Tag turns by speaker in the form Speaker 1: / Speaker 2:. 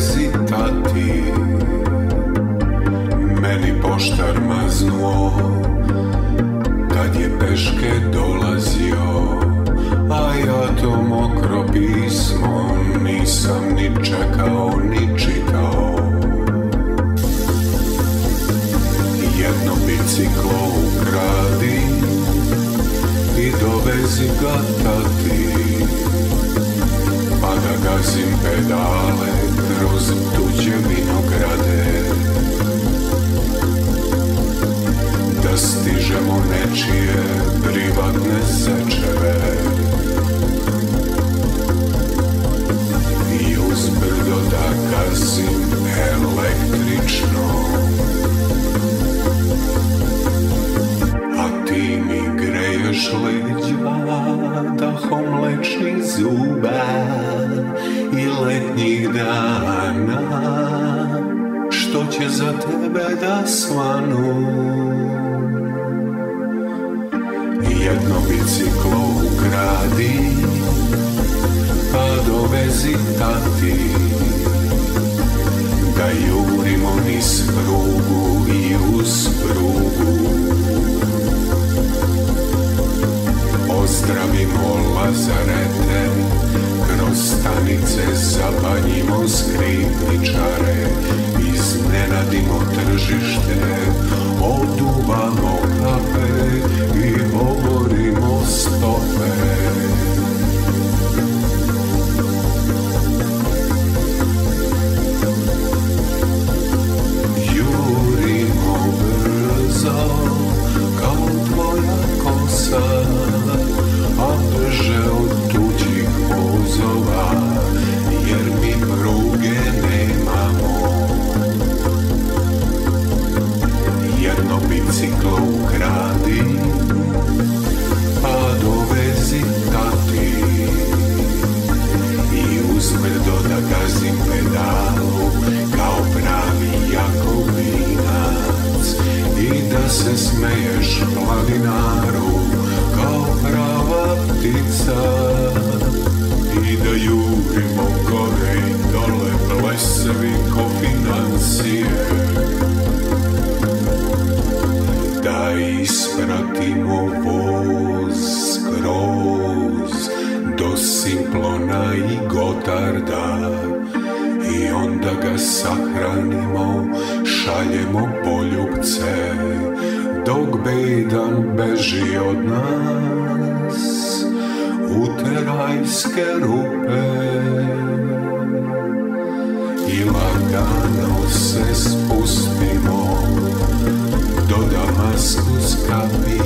Speaker 1: visitati Meni poštar maznuo. Kad je peške dolazio A ja to mokro pismo Nisam ni čekao ni čitao. Jedno biciklo ukradi I dovezi ga tati Pa da gazim pedale. Kroz tuđe vinograde. Da stižemo nečije privatne sečeve. I uz brdo da gazim električno. A ti mi greješ leđa dahom mlečnih zuba letnjih dana što će za tebe da svanu. Jedno biciklo ukradi Pa dovezi tati. Da jurimo niz prugu i uz prugu. Pozdravimo lazarete stanice zabanjimo skripničare Iznenadimo tržište se smeješ planinaru Kao prava ptica. I da jurimo gore i dole Plesevi ko financije. Da ispratimo voz skroz do Simplona i Gotarda. I onda ga sahranimo, šaljemo poljubce beži od nas. U terajske rupe. I lagano se spustimo do Damaskus kapije